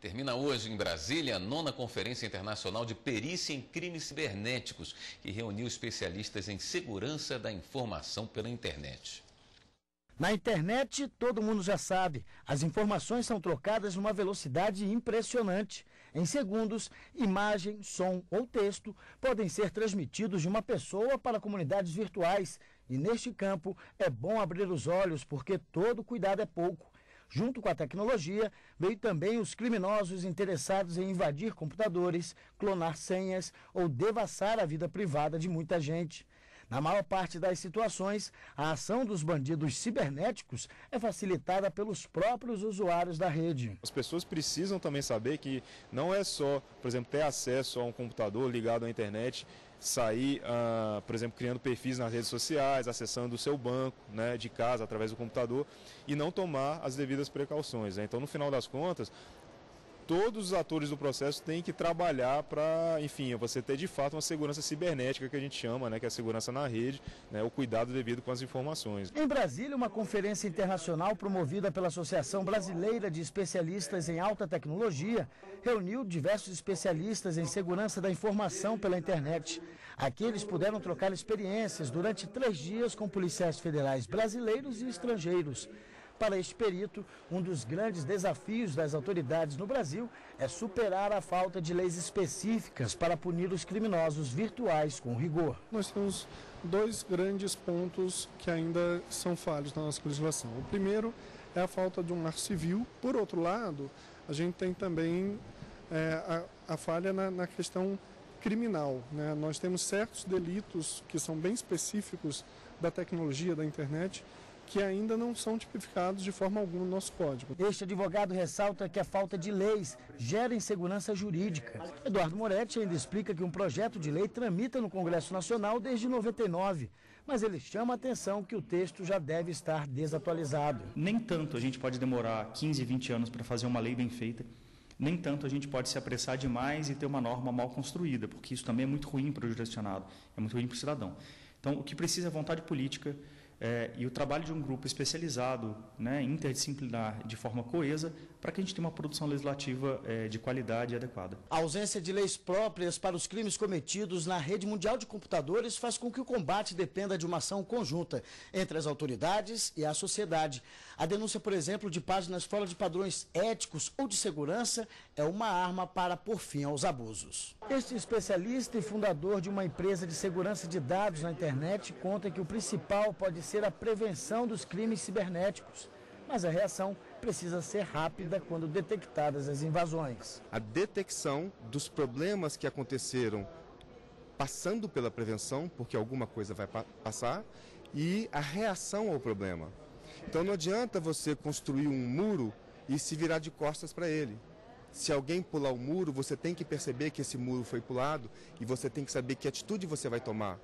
Termina hoje em Brasília a nona Conferência Internacional de Perícia em Crimes Cibernéticos, que reuniu especialistas em segurança da informação pela internet. Na internet, todo mundo já sabe, as informações são trocadas numa velocidade impressionante. Em segundos, imagem, som ou texto podem ser transmitidos de uma pessoa para comunidades virtuais. E neste campo é bom abrir os olhos, porque todo cuidado é pouco. Junto com a tecnologia, veio também os criminosos interessados em invadir computadores, clonar senhas ou devassar a vida privada de muita gente. Na maior parte das situações, a ação dos bandidos cibernéticos é facilitada pelos próprios usuários da rede. As pessoas precisam também saber que não é só, por exemplo, ter acesso a um computador ligado à internet, sair, uh, por exemplo, criando perfis nas redes sociais, acessando o seu banco né, de casa através do computador e não tomar as devidas precauções. Né? Então, no final das contas, todos os atores do processo têm que trabalhar para, enfim, você ter de fato uma segurança cibernética que a gente chama, né, que é a segurança na rede, né, o cuidado devido com as informações. Em Brasília, uma conferência internacional promovida pela Associação Brasileira de Especialistas em Alta Tecnologia reuniu diversos especialistas em segurança da informação pela internet. Aqui eles puderam trocar experiências durante três dias com policiais federais brasileiros e estrangeiros. Para este perito, um dos grandes desafios das autoridades no Brasil é superar a falta de leis específicas para punir os criminosos virtuais com rigor. Nós temos dois grandes pontos que ainda são falhos na nossa legislação. O primeiro é a falta de um marco civil. Por outro lado, a gente tem também é, a, a, falha na, na questão criminal. Né? Nós temos certos delitos que são bem específicos da tecnologia, da internet, que ainda não são tipificados de forma alguma no nosso código. Este advogado ressalta que a falta de leis gera insegurança jurídica. Eduardo Moretti ainda explica que um projeto de lei tramita no Congresso Nacional desde 99, mas ele chama a atenção que o texto já deve estar desatualizado. Nem tanto a gente pode demorar 15, 20 anos para fazer uma lei bem feita nem tanto a gente pode se apressar demais e ter uma norma mal construída, porque isso também é muito ruim para o jurisdicionado, é muito ruim para o cidadão. Então, o que precisa é vontade política, é, e o trabalho de um grupo especializado, né, interdisciplinar, de forma coesa, para que a gente tenha uma produção legislativa é, de qualidade e adequada. A ausência de leis próprias para os crimes cometidos na rede mundial de computadores faz com que o combate dependa de uma ação conjunta entre as autoridades e a sociedade. A denúncia, por exemplo, de páginas fora de padrões éticos ou de segurança é uma arma para pôr fim aos abusos. Este especialista e fundador de uma empresa de segurança de dados na internet conta que o principal pode ser a prevenção dos crimes cibernéticos. Mas a reação precisa ser rápida quando detectadas as invasões. A detecção dos problemas que aconteceram passando pela prevenção, porque alguma coisa vai pa passar, e a reação ao problema. Então não adianta você construir um muro e se virar de costas para ele. Se alguém pular o muro, você tem que perceber que esse muro foi pulado e você tem que saber que atitude você vai tomar.